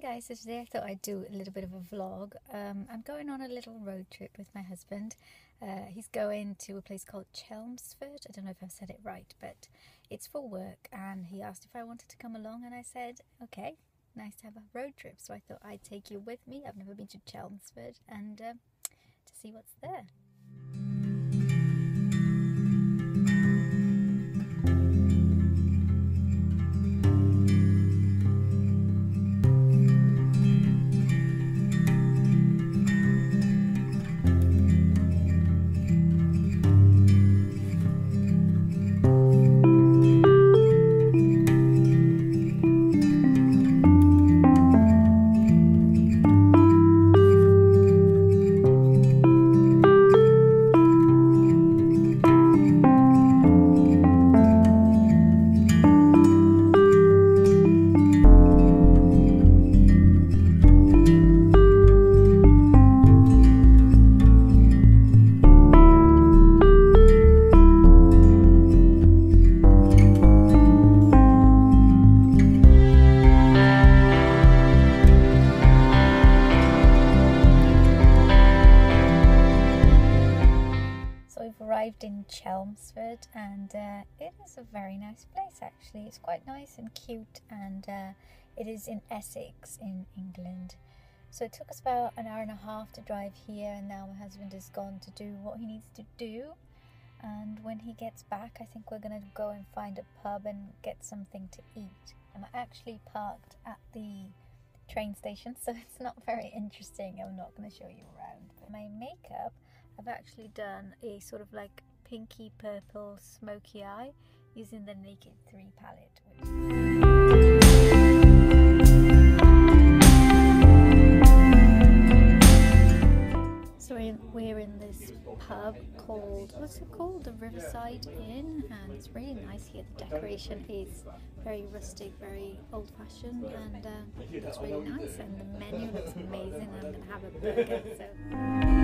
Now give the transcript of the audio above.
Hi guys, so today I thought I'd do a little bit of a vlog. Um, I'm going on a little road trip with my husband. Uh, he's going to a place called Chelmsford. I don't know if I've said it right, but it's for work. And he asked if I wanted to come along, and I said, okay, nice to have a road trip. So I thought I'd take you with me. I've never been to Chelmsford, and uh, to see what's there. We've arrived in Chelmsford and uh, it is a very nice place actually. It's quite nice and cute and uh, it is in Essex in England. So it took us about an hour and a half to drive here and now my husband has gone to do what he needs to do. And when he gets back, I think we're going to go and find a pub and get something to eat. I'm actually parked at the train station, so it's not very interesting. I'm not going to show you around. But my makeup, I've actually done a sort of like pinky purple smoky eye using the Naked 3 palette. We're in, this pub called, what's it called? The Riverside Inn, and it's really nice here. The decoration is very rustic, very old fashioned, and uh, it's really nice. And the menu looks amazing. I'm going to have a burger. So.